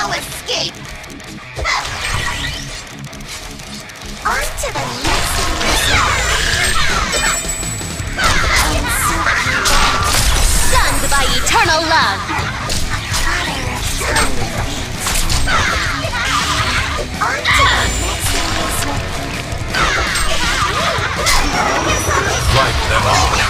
no escape. On to the next Stunned by eternal love. On to the next. Light them up.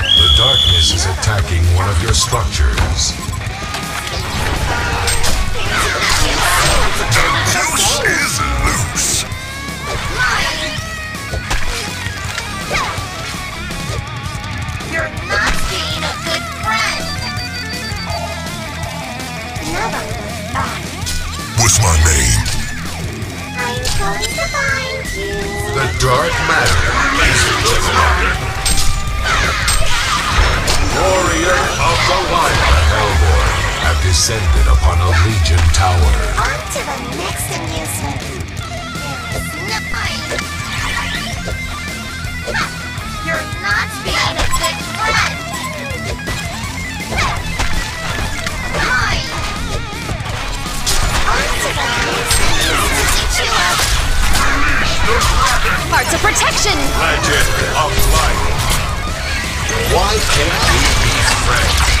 The darkness is attacking one of your structures. Dark matter. Warrior of the Lion Hellborn have descended upon a Legion tower. On to the next amusement. There is protection. Legend of Light. Why can't we be friends?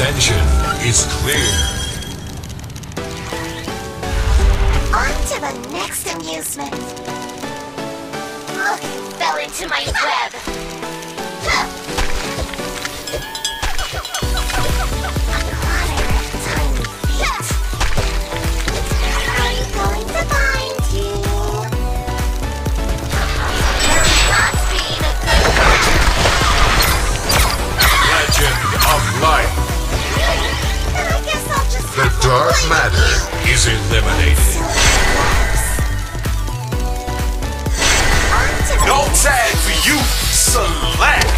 Ascension is clear. On to the next amusement. Look, fell into my web. You, select.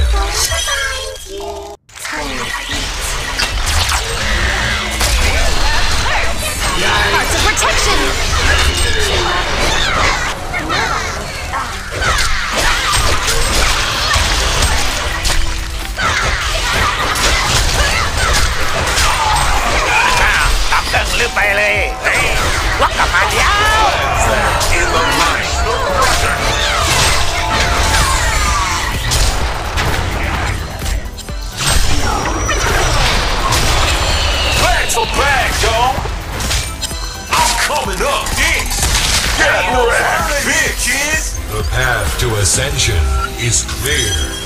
Get. The path to ascension is clear.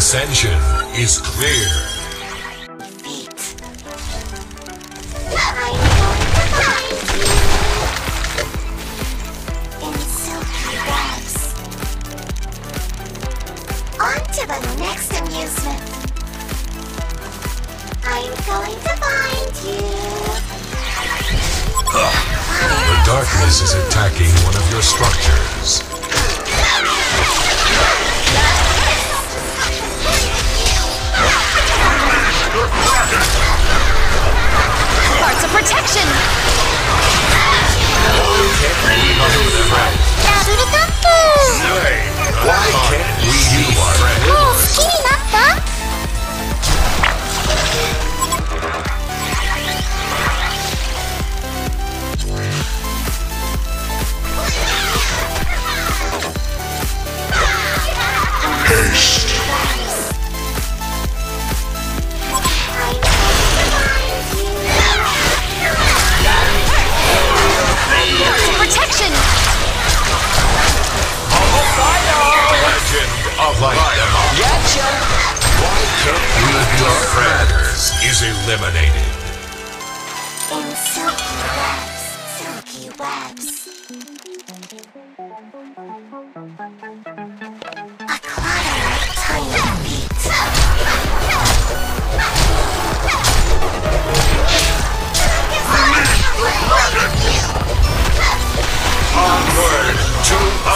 Find you. The darkness is attacking one of your structures. Of them up. Why can't we be friends? Is eliminated.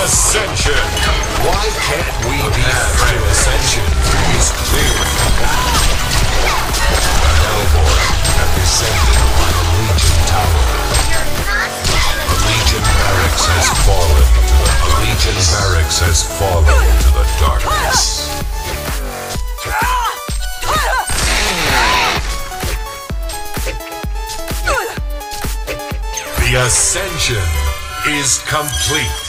Ascension. Why can't we be friends? to ascension is clear. The Hellborn have descended upon a Legion tower. A Legion barracks has fallen the Legion barracks has fallen to the darkness. The ascension is complete.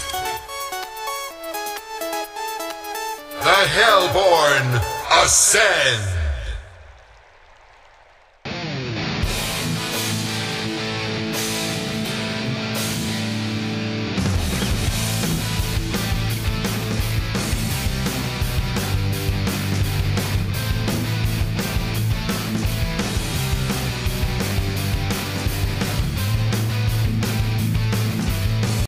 Hellborn ascend.